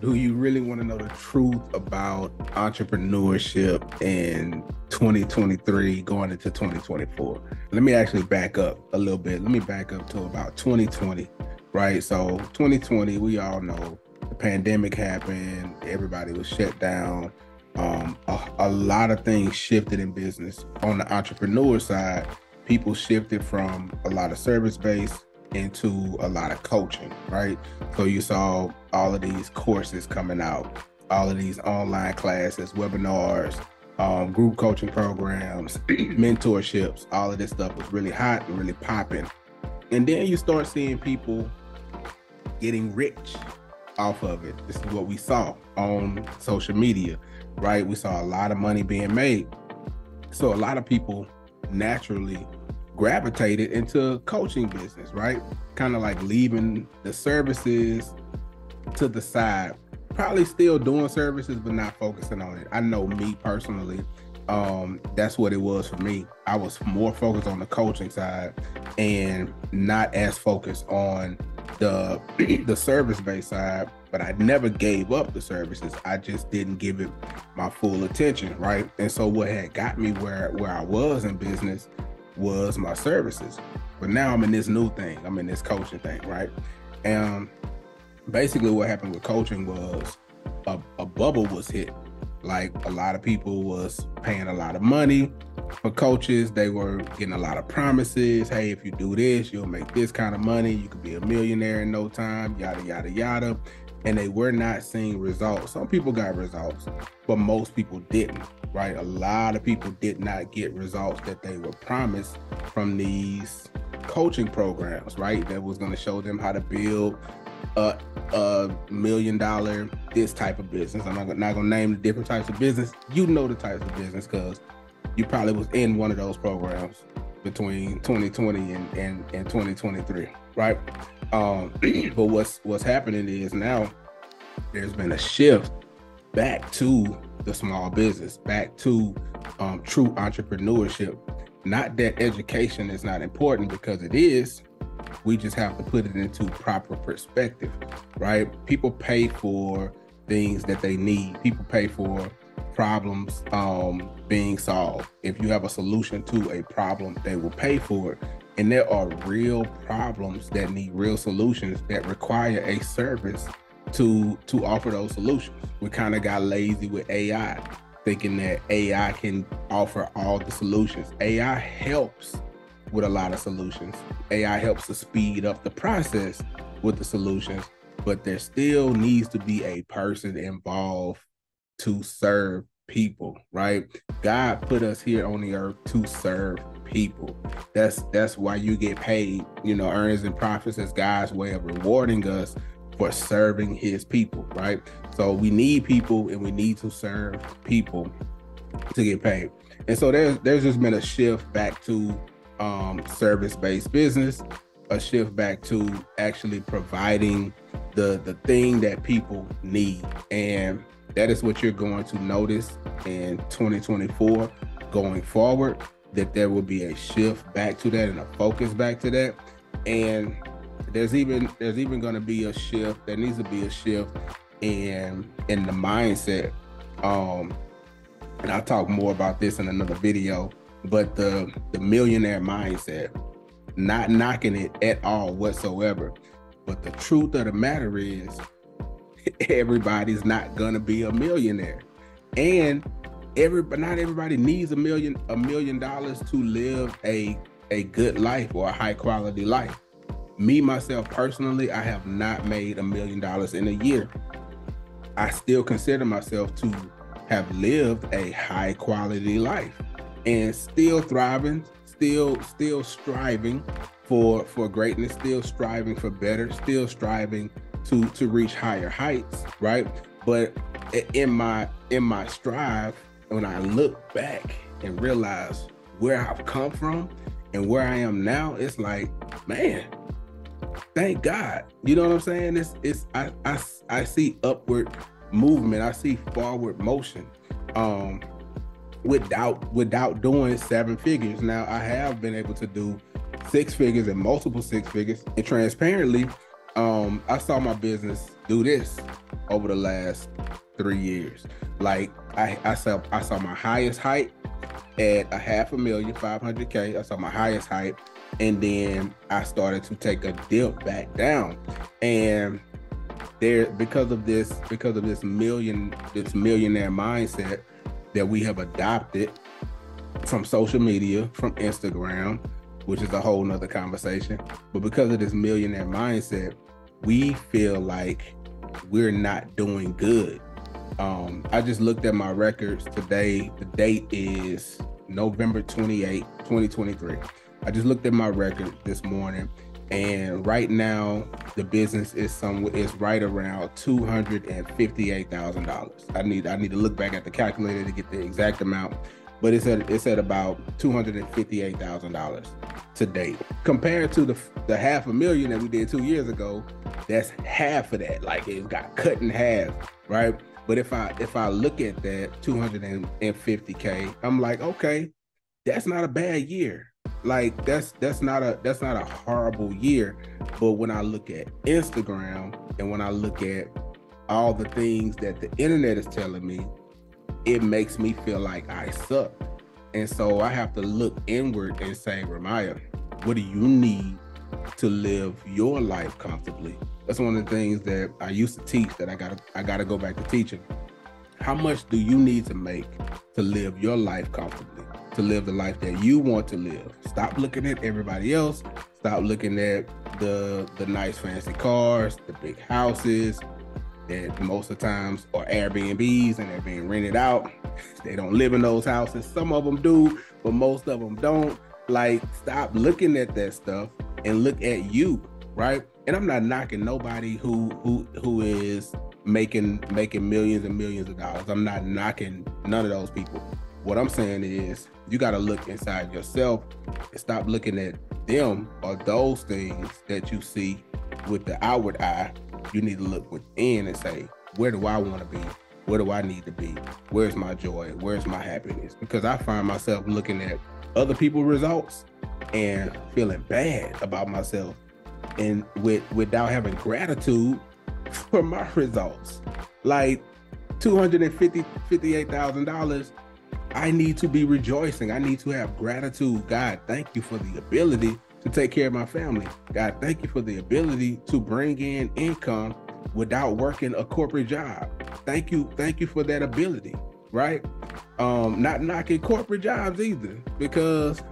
do you really want to know the truth about entrepreneurship in 2023 going into 2024? Let me actually back up a little bit. Let me back up to about 2020, right? So 2020, we all know the pandemic happened, everybody was shut down. Um, a, a lot of things shifted in business. On the entrepreneur side, people shifted from a lot of service based into a lot of coaching, right? So you saw all of these courses coming out, all of these online classes, webinars, um, group coaching programs, mentorships, all of this stuff was really hot and really popping. And then you start seeing people getting rich off of it. This is what we saw on social media, right? We saw a lot of money being made. So a lot of people naturally gravitated into coaching business, right? Kind of like leaving the services to the side. Probably still doing services, but not focusing on it. I know me personally, um, that's what it was for me. I was more focused on the coaching side and not as focused on the the service based side. But I never gave up the services. I just didn't give it my full attention, right? And so what had got me where where I was in business was my services. But now I'm in this new thing. I'm in this coaching thing, right? And basically what happened with coaching was a, a bubble was hit. Like a lot of people was paying a lot of money for coaches. They were getting a lot of promises. Hey, if you do this, you'll make this kind of money. You could be a millionaire in no time, yada, yada, yada. And they were not seeing results. Some people got results, but most people didn't right? A lot of people did not get results that they were promised from these coaching programs, right? That was going to show them how to build a, a million dollar this type of business. I'm not, not going to name the different types of business. You know the types of business because you probably was in one of those programs between 2020 and, and, and 2023, right? Um, but what's what's happening is now there's been a shift back to the small business, back to um, true entrepreneurship. Not that education is not important because it is. We just have to put it into proper perspective, right? People pay for things that they need. People pay for problems um, being solved. If you have a solution to a problem, they will pay for it. And there are real problems that need real solutions that require a service to to offer those solutions. We kind of got lazy with AI, thinking that AI can offer all the solutions. AI helps with a lot of solutions. AI helps to speed up the process with the solutions, but there still needs to be a person involved to serve people, right? God put us here on the earth to serve people. That's that's why you get paid. You know, earnings and profits is God's way of rewarding us for serving his people, right? So we need people and we need to serve people to get paid. And so there's there's just been a shift back to um, service-based business, a shift back to actually providing the the thing that people need. And that is what you're going to notice in 2024 going forward that there will be a shift back to that and a focus back to that. And there's even there's even going to be a shift. There needs to be a shift in in the mindset. Um, and I'll talk more about this in another video. But the the millionaire mindset, not knocking it at all whatsoever. But the truth of the matter is, everybody's not gonna be a millionaire, and every but not everybody needs a million a million dollars to live a a good life or a high quality life. Me myself personally i have not made a million dollars in a year. I still consider myself to have lived a high quality life and still thriving still still striving for for greatness still striving for better still striving to to reach higher heights right? But in my in my strive when i look back and realize where i've come from and where i am now it's like man thank God. You know what I'm saying? It's it's I I, I see upward movement. I see forward motion. Um without without doing seven figures. Now I have been able to do six figures and multiple six figures. And transparently, um, I saw my business do this over the last three years. Like I, I saw I saw my highest height at a half a million, 500K. I saw my highest height. And then I started to take a dip back down. And there because of this, because of this million, this millionaire mindset that we have adopted from social media, from Instagram, which is a whole nother conversation. But because of this millionaire mindset, we feel like we're not doing good. Um, I just looked at my records today. The date is November 28, 2023. I just looked at my record this morning and right now the business is some is right around two hundred and fifty eight thousand dollars. I need I need to look back at the calculator to get the exact amount, but it's at it's at about two hundred and fifty eight thousand dollars to date. Compared to the the half a million that we did two years ago, that's half of that. Like it got cut in half, right? But if I if I look at that 250k, I'm like, okay, that's not a bad year. Like that's that's not a that's not a horrible year. But when I look at Instagram and when I look at all the things that the internet is telling me, it makes me feel like I suck. And so I have to look inward and say, Remiah, what do you need to live your life comfortably? That's one of the things that I used to teach that I gotta I gotta go back to teaching. How much do you need to make to live your life comfortably? To live the life that you want to live. Stop looking at everybody else. Stop looking at the the nice fancy cars, the big houses that most of the times are Airbnbs and they're being rented out. They don't live in those houses. Some of them do, but most of them don't. Like stop looking at that stuff and look at you, right? And I'm not knocking nobody who who who is making making millions and millions of dollars. I'm not knocking none of those people. What I'm saying is you got to look inside yourself and stop looking at them or those things that you see with the outward eye. You need to look within and say, where do I want to be? Where do I need to be? Where's my joy? Where's my happiness? Because I find myself looking at other people's results and feeling bad about myself and with without having gratitude for my results. Like two hundred and fifty fifty-eight thousand dollars. I need to be rejoicing. I need to have gratitude. God, thank you for the ability to take care of my family. God, thank you for the ability to bring in income without working a corporate job. Thank you, thank you for that ability, right? Um, not knocking corporate jobs either, because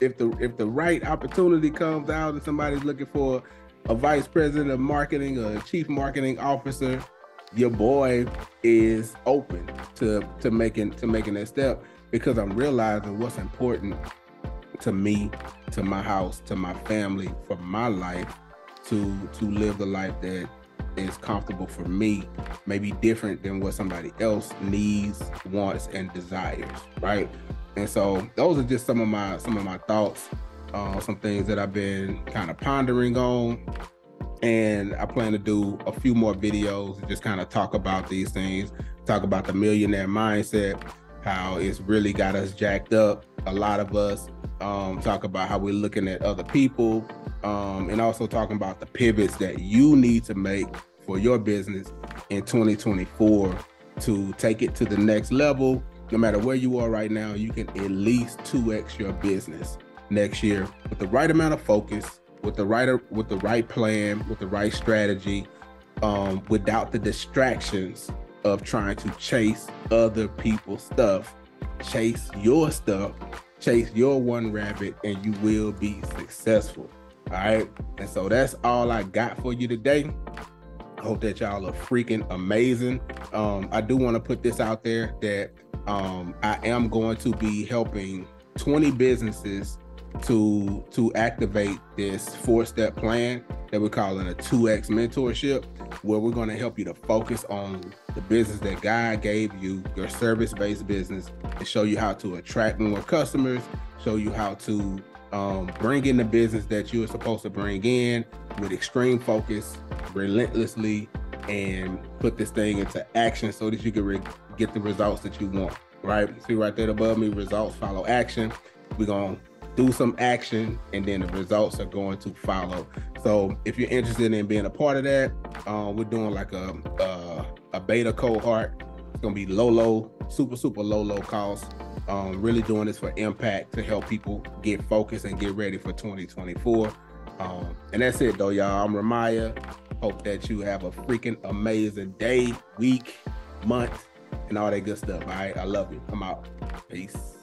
if the if the right opportunity comes out and somebody's looking for a vice president of marketing or a chief marketing officer, your boy is open to to making to making that step because I'm realizing what's important to me, to my house, to my family, for my life, to to live the life that is comfortable for me, maybe different than what somebody else needs, wants, and desires, right? And so those are just some of my some of my thoughts, uh, some things that I've been kind of pondering on. And I plan to do a few more videos just kind of talk about these things, talk about the millionaire mindset, how it's really got us jacked up. A lot of us um, talk about how we're looking at other people, um, and also talking about the pivots that you need to make for your business in 2024 to take it to the next level no matter where you are right now, you can at least 2x your business next year with the right amount of focus, with the right with the right plan, with the right strategy, um, without the distractions of trying to chase other people's stuff. Chase your stuff, chase your one rabbit, and you will be successful. All right. And so that's all I got for you today. Hope that y'all are freaking amazing. Um, I do want to put this out there that um, I am going to be helping 20 businesses to to activate this four-step plan that we're calling a 2x mentorship where we're going to help you to focus on the business that God gave you, your service-based business, and show you how to attract more customers, show you how to um, bring in the business that you are supposed to bring in with extreme focus, relentlessly, and put this thing into action so that you can re- get the results that you want. Right? See right there above me, results follow action. We're gonna do some action, and then the results are going to follow. So if you're interested in being a part of that, um, we're doing like a, a, a beta cohort. It's gonna be low, low, super, super low, low cost. Um, really doing this for impact to help people get focused and get ready for 2024. Um, and that's it though, y'all. I'm Remiah. Hope that you have a freaking amazing day, week, month, and all that good stuff. All right. I love you. I'm out. Peace.